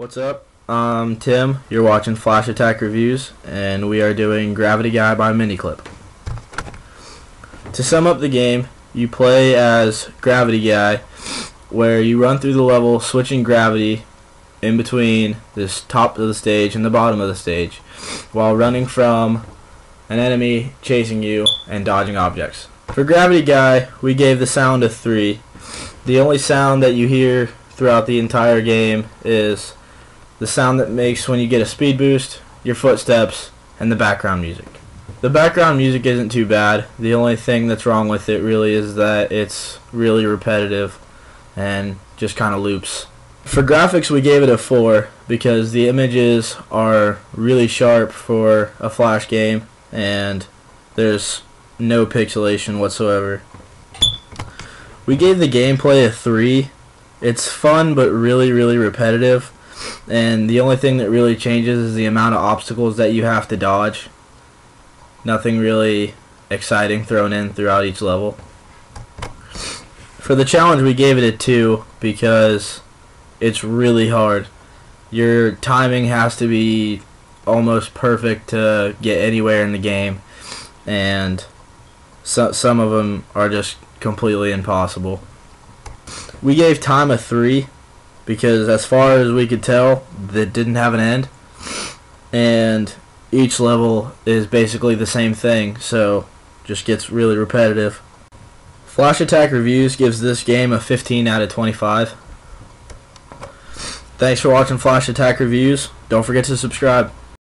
What's up? I'm Tim. You're watching Flash Attack Reviews, and we are doing Gravity Guy by Miniclip. To sum up the game, you play as Gravity Guy, where you run through the level switching gravity in between this top of the stage and the bottom of the stage, while running from an enemy chasing you and dodging objects. For Gravity Guy, we gave the sound a 3. The only sound that you hear throughout the entire game is the sound that makes when you get a speed boost, your footsteps, and the background music. The background music isn't too bad. The only thing that's wrong with it really is that it's really repetitive and just kind of loops. For graphics, we gave it a 4 because the images are really sharp for a Flash game and there's no pixelation whatsoever. We gave the gameplay a 3. It's fun but really, really repetitive. And the only thing that really changes is the amount of obstacles that you have to dodge. Nothing really exciting thrown in throughout each level. For the challenge, we gave it a 2 because it's really hard. Your timing has to be almost perfect to get anywhere in the game. And so, some of them are just completely impossible. We gave time a 3 because as far as we could tell, that didn't have an end. And each level is basically the same thing, so just gets really repetitive. Flash Attack Reviews gives this game a 15 out of 25. Thanks for watching Flash Attack Reviews. Don't forget to subscribe.